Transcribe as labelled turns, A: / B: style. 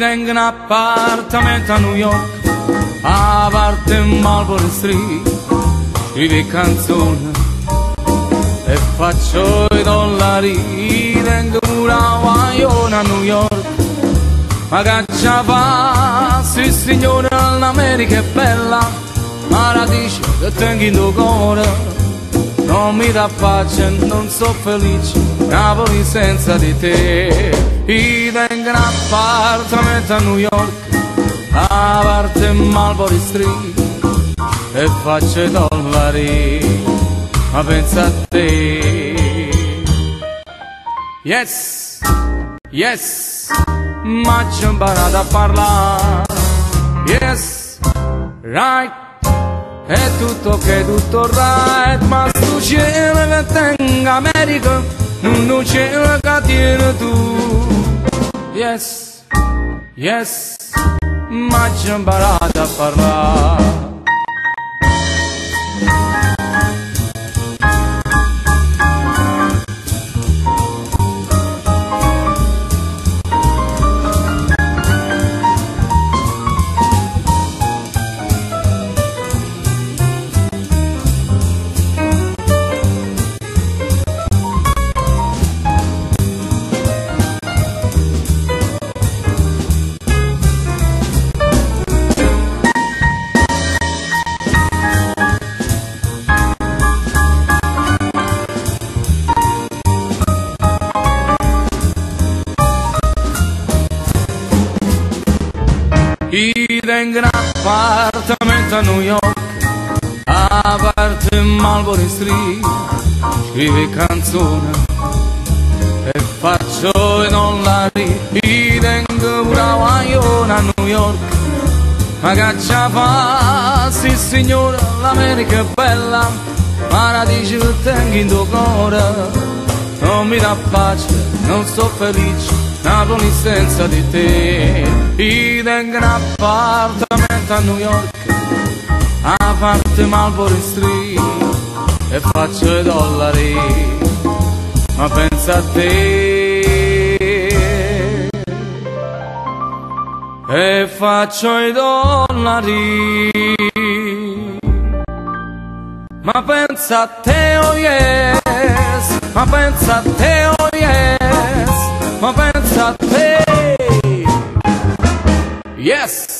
A: tengo un appartamento a New York, a parte in Marlboro Street, scrivi canzoni e faccio i dollari, tengo pure a a New York, ma caccia fa, sì signore, l'America è bella, ma la dice che tengo in cuore non mi dà pace, non so felice, Napoli senza di te. Io tengo un appartamento a New York, a parte Marlboro Street, e faccio i dollari, ma pensa a te. Yes, yes, ma ci ho imparato a parlare. Yes, right. È tutto che tutto right, ma cielo che tenga America, non cielo che tieni tu. Yes, yes, ma ci ho imparato a parlare. Io tengo un appartamento a New York, a parte Marlboro Street, scrivi canzoni e faccio i dollari. Io tengo una guagliona a New York, ma caccia fa, sì signore, l'America è bella, ma la dice che tengo in tuo cuore. Non mi dà pace, non sto felice, Napoli senza di te. Tengo un appartamento a New York, a parte Marlboro Street, e faccio i dollari, ma pensa a te. E faccio i dollari, ma pensa a te, oh yes, ma pensa a te, oh yes, ma pensa a te. Yes!